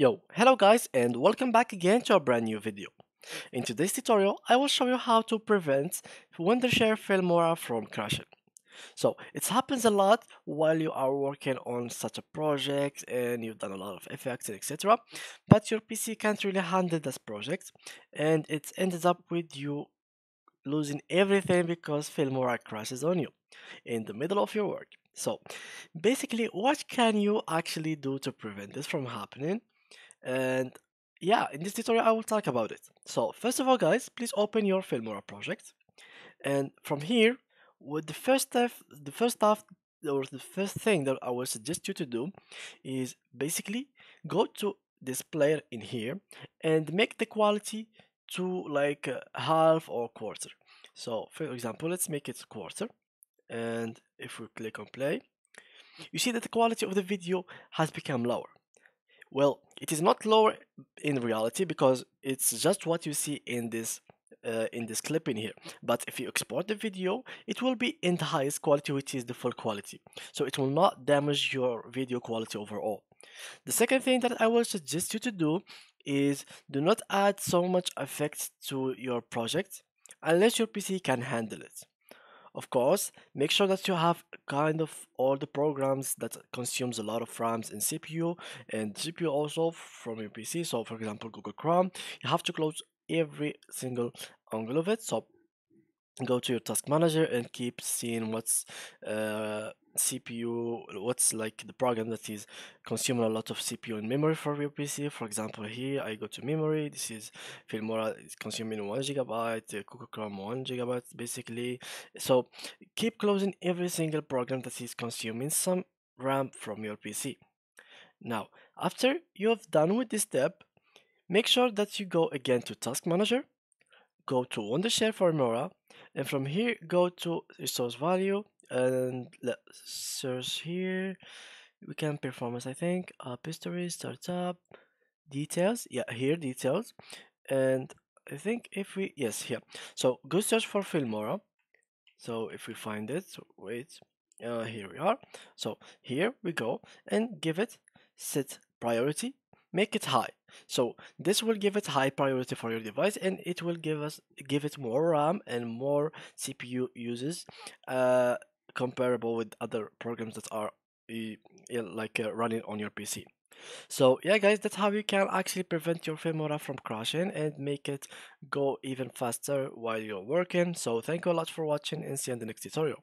Yo, hello guys and welcome back again to a brand new video. In today's tutorial, I will show you how to prevent Wondershare Filmora from crashing. So, it happens a lot while you are working on such a project and you've done a lot of effects etc. But your PC can't really handle this project and it ends up with you losing everything because Filmora crashes on you in the middle of your work. So, basically, what can you actually do to prevent this from happening? And yeah, in this tutorial, I will talk about it. So, first of all, guys, please open your Filmora project. And from here, with the first step, the first stuff or the first thing that I will suggest you to do is basically go to this player in here and make the quality to like uh, half or quarter. So for example, let's make it quarter. And if we click on play, you see that the quality of the video has become lower. Well, it is not lower in reality because it's just what you see in this uh, in this clip in here. But if you export the video, it will be in the highest quality, which is the full quality. So it will not damage your video quality overall. The second thing that I will suggest you to do is do not add so much effects to your project unless your PC can handle it. Of course, make sure that you have kind of all the programs that consumes a lot of RAMs and CPU and GPU also from your PC. So for example, Google Chrome, you have to close every single angle of it. So go to your task manager and keep seeing what's uh, CPU, what's like the program that is consuming a lot of CPU and memory for your PC. For example, here I go to memory. This is Filmora is consuming one gigabyte, uh, Google Chrome one gigabyte basically. So keep closing every single program that is consuming some RAM from your PC. Now, after you have done with this step, make sure that you go again to Task Manager, go to Wondershare Filmora, and from here go to resource value and let's search here. We can performance i think app history startup details. Yeah here details. And i think if we yes here. So go search for filmora. So if we find it so wait. Uh, here we are. So here we go and give it set priority make it high. So this will give it high priority for your device and it will give us give it more ram and more cpu uses uh, comparable with other programs that are uh, like uh, running on your pc so yeah guys that's how you can actually prevent your filmora from crashing and make it go even faster while you're working. So thank you a lot for watching and see you in the next tutorial